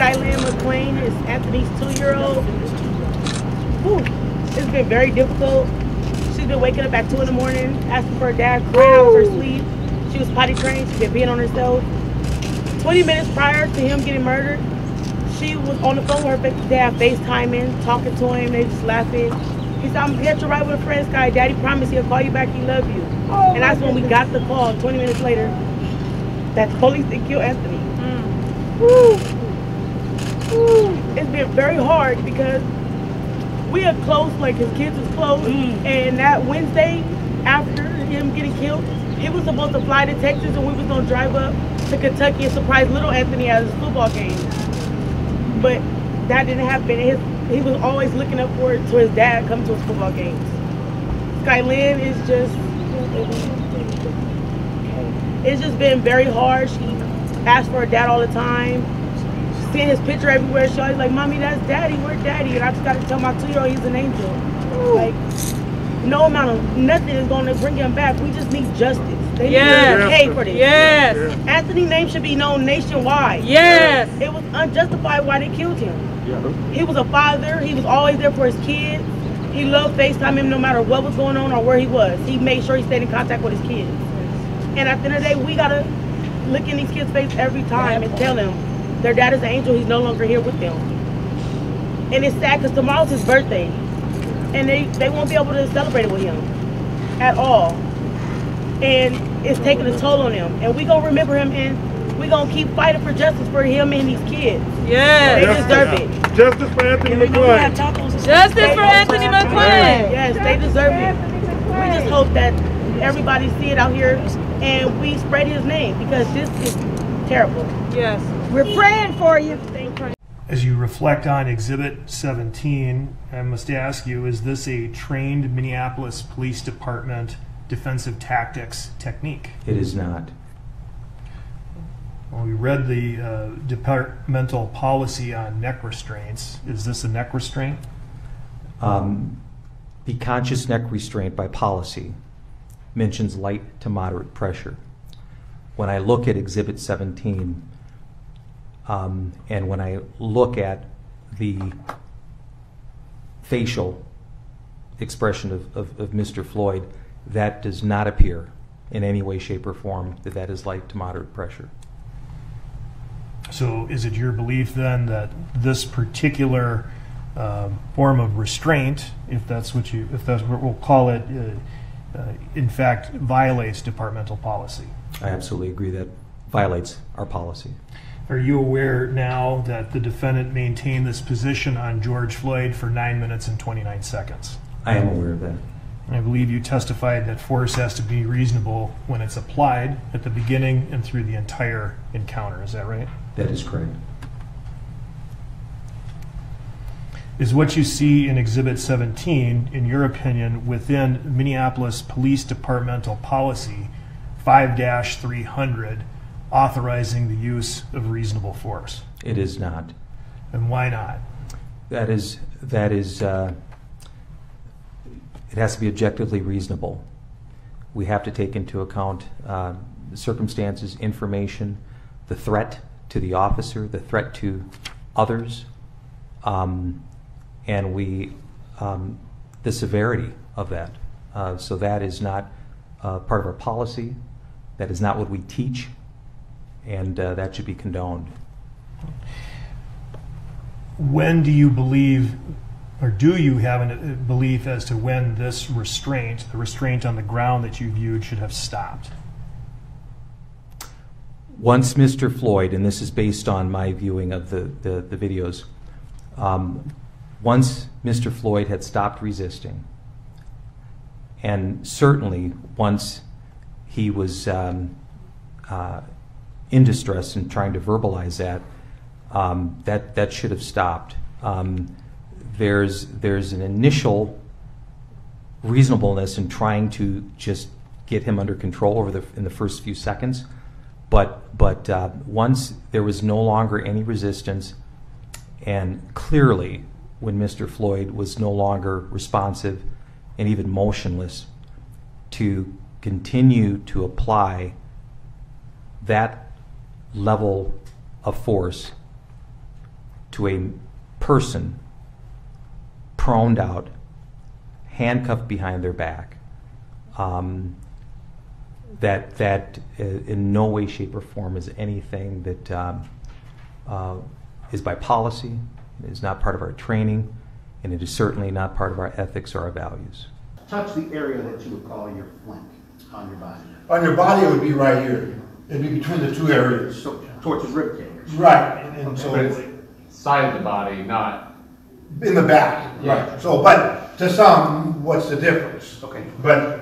Skyland McQueen. It's Anthony's two-year-old. It's been very difficult. She's been waking up at 2 in the morning, asking for her dad, crying out her sleep. She was potty trained. She's been peeing on herself. 20 minutes prior to him getting murdered, she was on the phone with her dad, FaceTiming, talking to him. They just laughing. He said, I'm here to ride with a friend, Sky. Daddy promised he'll call you back. He love you. Oh, and that's when we got the call 20 minutes later that police did kill Anthony. Woo. Woo. It's been very hard because we are close, like his kids is close. Mm. And that Wednesday after him getting killed, he was supposed to fly to Texas and we was gonna drive up to Kentucky and surprise little Anthony at his football game. But that didn't happen. His, he was always looking up forward to his dad coming to his football games. Skylin is just it's just been very hard. She asked for her dad all the time. Seeing his picture everywhere, she always like, "Mommy, that's Daddy. Where's Daddy?" And I just gotta tell my two-year-old he's an angel. Like, no amount of nothing is gonna bring him back. We just need justice. They Yes. need to pay for this. Yes. Anthony's name should be known nationwide. Yes. It was unjustified why they killed him. Yeah. He was a father. He was always there for his kids. He loved FaceTime him no matter what was going on or where he was. He made sure he stayed in contact with his kids. And at the end of the day, we gotta look in these kids' face every time and tell them their dad is an angel. He's no longer here with them. And it's sad because tomorrow's his birthday, and they they won't be able to celebrate it with him at all. And it's taking a toll on him. And we gonna remember him, and we gonna keep fighting for justice for him and these kids. Yeah. They Yes. deserve it. Justice for Anthony And we know we have McClain. Justice for Anthony McClain. Yes, they deserve it. We just hope that everybody see it out here and we spread his name because this is terrible. Yes. We're praying for you. As you reflect on Exhibit 17, I must ask you, is this a trained Minneapolis Police Department defensive tactics technique? It is not. Well, we read the uh, departmental policy on neck restraints. Is this a neck restraint? Um, the conscious neck restraint by policy mentions light to moderate pressure. When I look at Exhibit 17, um, and when I look at the facial expression of, of, of Mr. Floyd, that does not appear in any way, shape, or form that that is light to moderate pressure. So is it your belief then that this particular um, form of restraint, if that's what you, if that's what we'll call it, uh, uh, in fact violates departmental policy? I absolutely agree that violates our policy. Are you aware now that the defendant maintained this position on George Floyd for nine minutes and 29 seconds? I am aware of that. And I believe you testified that force has to be reasonable when it's applied at the beginning and through the entire encounter. Is that right? That is correct. Is what you see in Exhibit 17, in your opinion, within Minneapolis Police Departmental Policy 5 300 authorizing the use of reasonable force? It is not. And why not? That is, that is, uh, it has to be objectively reasonable. We have to take into account uh, circumstances, information, the threat to the officer, the threat to others, um, and we, um, the severity of that. Uh, so that is not uh, part of our policy. That is not what we teach, and uh, that should be condoned. When do you believe, or do you have a belief as to when this restraint, the restraint on the ground that you viewed, should have stopped? Once Mr. Floyd, and this is based on my viewing of the, the, the videos, um, once Mr. Floyd had stopped resisting, and certainly once he was um, uh, in distress and trying to verbalize that, um, that that should have stopped. Um, there's there's an initial reasonableness in trying to just get him under control over the in the first few seconds, but but uh, once there was no longer any resistance, and clearly when Mr. Floyd was no longer responsive and even motionless to continue to apply that level of force to a person proned out, handcuffed behind their back, um, that that uh, in no way, shape, or form is anything that um, uh, is by policy, it is not part of our training, and it is certainly not part of our ethics or our values. touch the area that you would call your flank on your body. On your body, it would be right here. It'd be between the two areas. So towards your rib cage. Right, and- and so, But it's side of the body, not, in the back, Yeah. right. So, but to some, what's the difference? Okay. But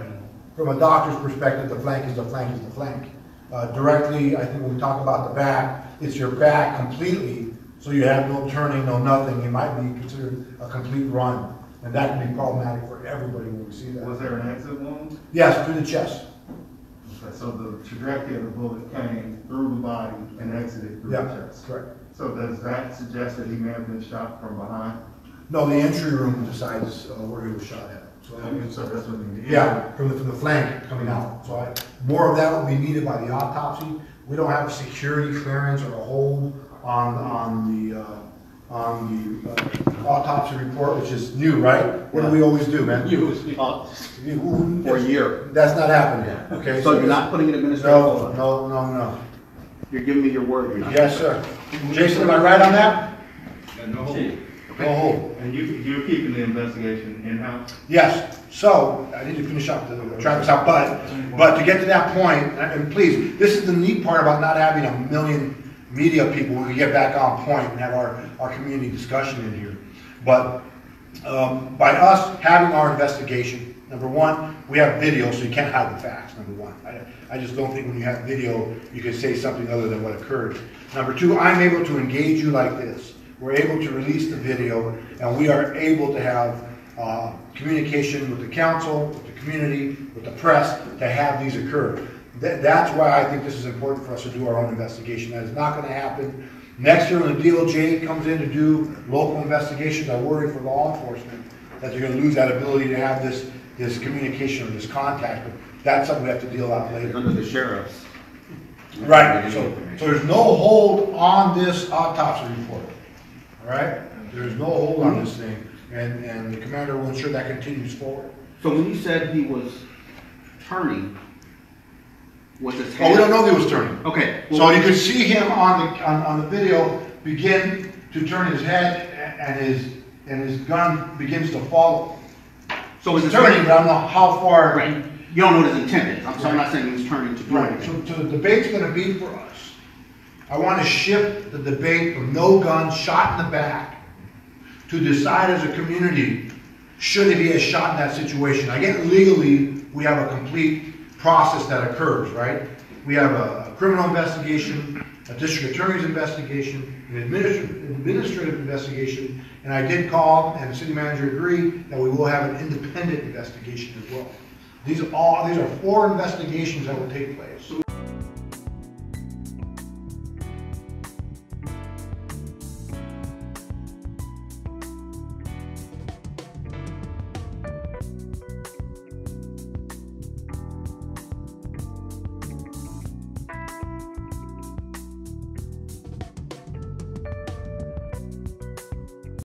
from a doctor's perspective, the flank is the flank is the flank. Uh, directly, I think when we talk about the back, it's your back completely, so you have no turning, no nothing. It might be considered a complete run. And that can be problematic for everybody when we see that. Was there an exit wound? Yes, through the chest. So the trajectory of the bullet came through the body and exited through the Yeah, chest? correct. So does that suggest that he may have been shot from behind? No, the entry wound decides uh, where he was shot at. So that means So that's what he. Yeah, from the, from the flank coming out. So I, more of that will be needed by the autopsy. We don't have a security clearance or a hold on, on the, uh, on the uh, autopsy report, which is new, right? What do we always do, man? Uh, For a year. That's not happened yet, okay? So you're not putting an administrative No, hold on? no, no, no. You're giving me your word you're not? Yes, sir. Jason, am I right on that? And no hold. No hold. And you, you're keeping the investigation in-house? Yes, so, I need to finish up the, try this out, but, but to get to that point, and and please, this is the neat part about not having a million media people, we can get back on point and have our, our community discussion in here. But, um, by us having our investigation, number one, we have video, so you can't hide the facts, number one. I, I just don't think when you have video, you can say something other than what occurred. Number two, I'm able to engage you like this. We're able to release the video, and we are able to have uh, communication with the council, with the community, with the press, to have these occur. That, that's why I think this is important for us to do our own investigation. That is not gonna happen. Next year, when the DOJ comes in to do local investigations, I worry for law enforcement that they're gonna lose that ability to have this, this communication or this contact. But That's something we have to deal out later. Under the sheriff's. Right, so, so there's no hold on this autopsy report, all right? There's no hold on this thing, and, and the commander will ensure that continues forward. So when you said he was turning, was his Oh, hand? we don't know if he was turning. Okay. So you could see him on the, on, on the video begin to turn his head, and his, and his gun begins to follow. So He's it turning, but I don't know how far. Right. You don't know what his intent is. I'm, so I'm not saying he was turning to do Right, anything. so, so the debate's gonna be for us. I wanna shift the debate from no gun, shot in the back, to decide as a community, should he be a shot in that situation? I get legally, we have a complete process that occurs, right? We have a a criminal investigation, a district attorney's investigation, an administrative, administrative investigation, and I did call, and the city manager agreed, that we will have an independent investigation as well. These are all, these are four investigations that will take place.